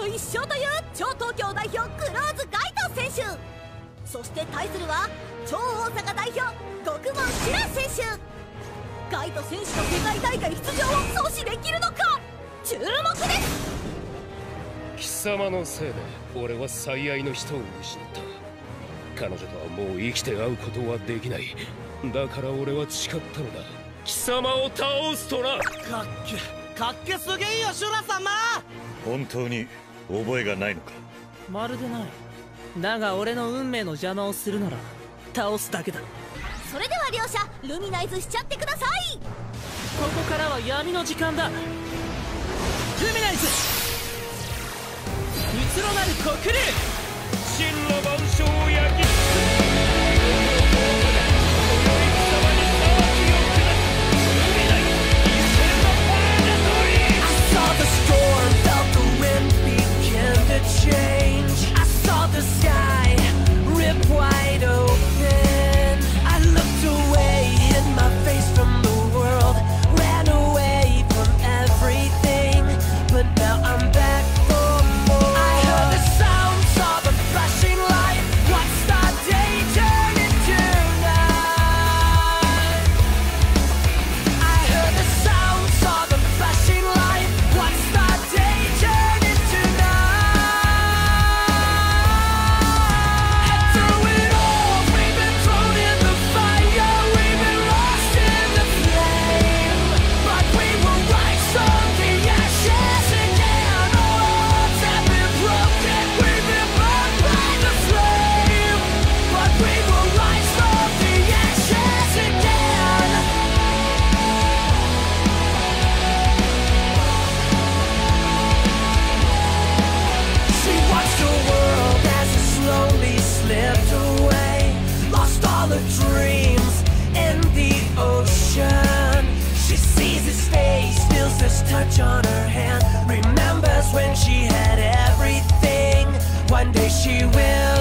と1勝という超東京代表クローズガイト選手そして対するは超大阪代表極門シラ選手ガイト選手の世界大会出場を阻止できるのか注目です貴様のせいで俺は最愛の人を失った。彼女とはもう生きて会うことはできないだから俺は誓った。のだ貴様を倒すとな。かっけかっけすげえよシュラ様。本当に。覚えがないのか？まるでない。だが俺の運命の邪魔をするなら倒すだけだ。それでは両者ルミナイズしちゃってください。ここからは闇の時間だ。ルミナイズ。蜜のなる黒竜。真の万象を焼き尽く slipped away Lost all her dreams in the ocean. She sees his face, feels his touch on her hand Remembers when she had everything. One day she will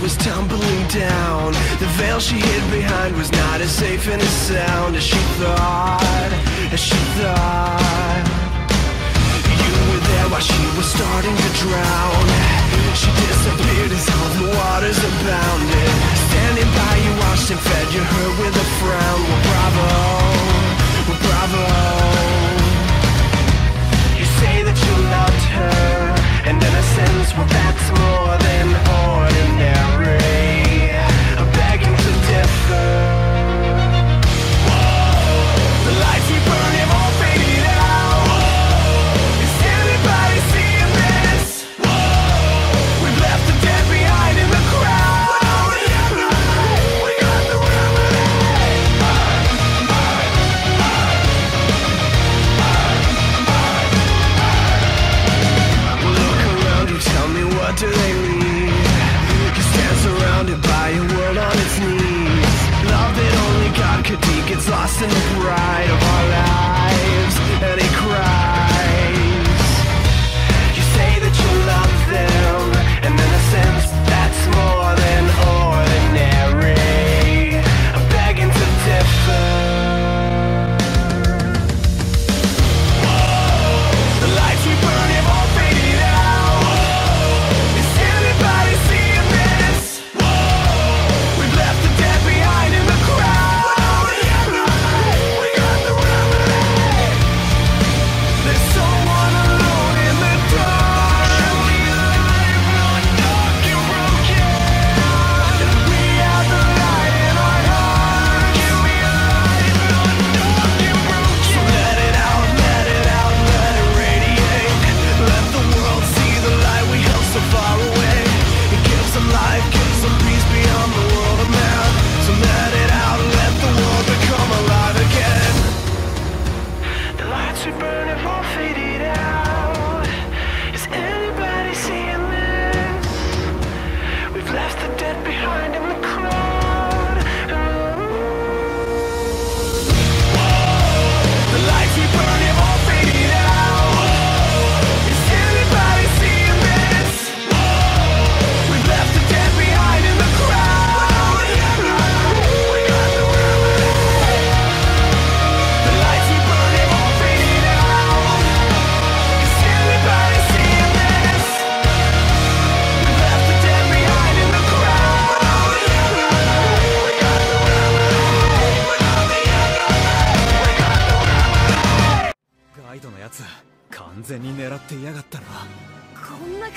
was tumbling down. The veil she hid behind was not as safe and as sound As she thought, as she thought. You were there while she was starting to drown. She disappeared as all the waters abounded. Standing by you watched and fed you her with a frown. Well bravo, well bravo. You say that you loved her and innocence, well that's more than ordinary.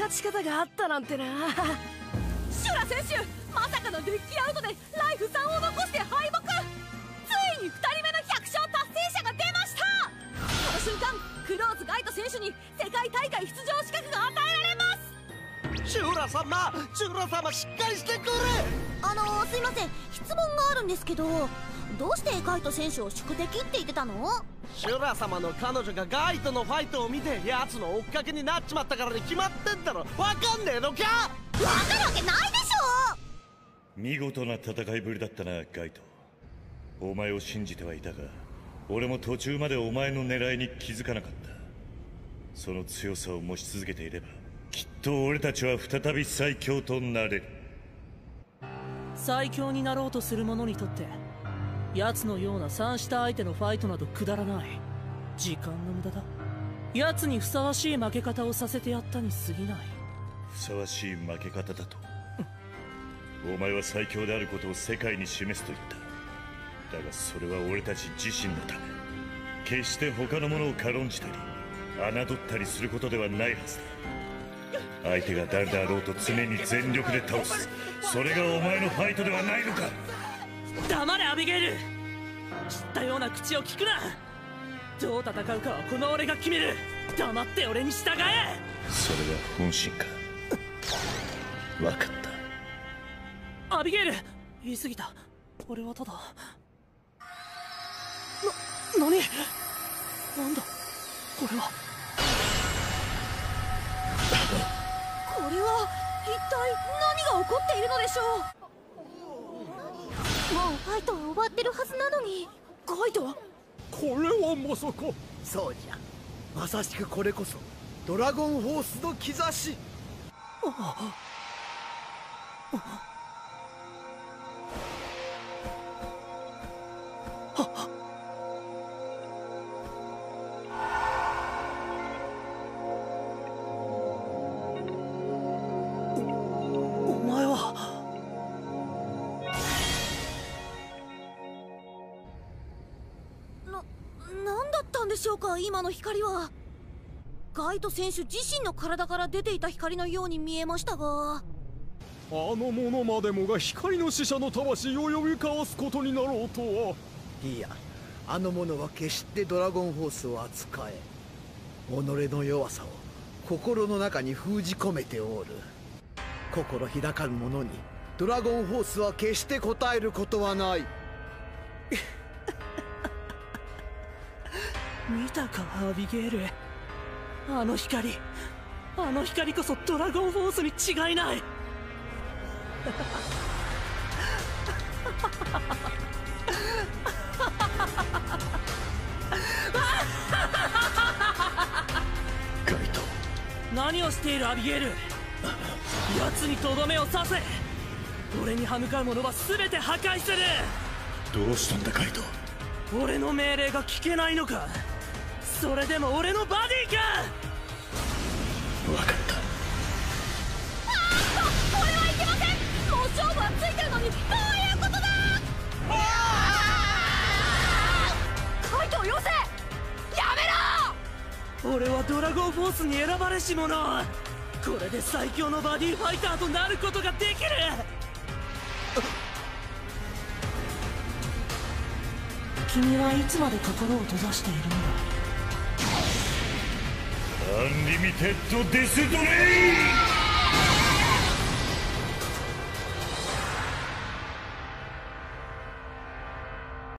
勝ち方があったなんてな。シュラ選手まさかのデッキアウトでライフ3を残して敗北。ついに2人目の100勝達成者が出ました。この瞬間クローズガイト選手に世界大会出場資格が与えられます。シュラ様シュラ様しっかりしてくれ。あのすいません。質問があるんですけどどうしてガイト選手を宿敵って言ってたの？シュラ様の彼女がガイトのファイトを見て奴の追っかけになっちまったからに決まってんだろ。わかんねえのか？わかるわけないでしょ。見事な戦いぶりだったなガイトお前を信じてはいたが俺も途中までお前の狙いに気づかなかった。その強さを持ち続けていればきっと俺たちは再び最強となれる。最強になろうとする者にとって奴のような3下相手のファイトなどくだらない。時間の無駄だ。奴にふさわしい負け方をさせてやったに過ぎない。ふさわしい負け方だと。お前は最強であることを世界に示すと言った。だがそれは俺たち自身のため。決して他の者を軽んじたり侮ったりすることではないはずだ。相手が誰であろうと常に全力で倒す。それがお前のファイトではないのか。黙れアビゲイル。知ったような口を聞くな。どう戦うかはこの俺が決める。黙って俺に従え。それは本心か。分かった。アビゲイル言い過ぎた。俺はただ。な何？なんだ？これは。これは一体何が起こっているのでしょう？もうファイトは終わってるはずなのに。ガイトは？これはまさか。そうじゃ。まさしくこれこそドラゴンホースの兆し。おでしょうか？今の光は。ガイト選手自身の体から出ていた光のように見えましたが。あの者までもが光の使者の魂を呼び交わすことになろうとは。いやあの者は決してドラゴンホースを扱え。己の弱さを心の中に封じ込めておる。心開かぬ者にドラゴンホースは決して応えることはない見たかアビゲイル。あの光。あの光こそドラゴンフォースに違いない。ガイト。何をしているアビゲイル。奴にとどめを刺せ。俺に歯向かう者は全て破壊する。どうしたんだガイト。俺の命令が聞けないのかそれでも俺のバディか！分かった。これはいけませんもう勝負はついてるのにどういうことだカイトをよせ！やめろ！俺はドラゴンフォースに選ばれし者！これで最強のバディファイターとなることができる！君はいつまで心を閉ざしているんだアンリミテッドデスドレイン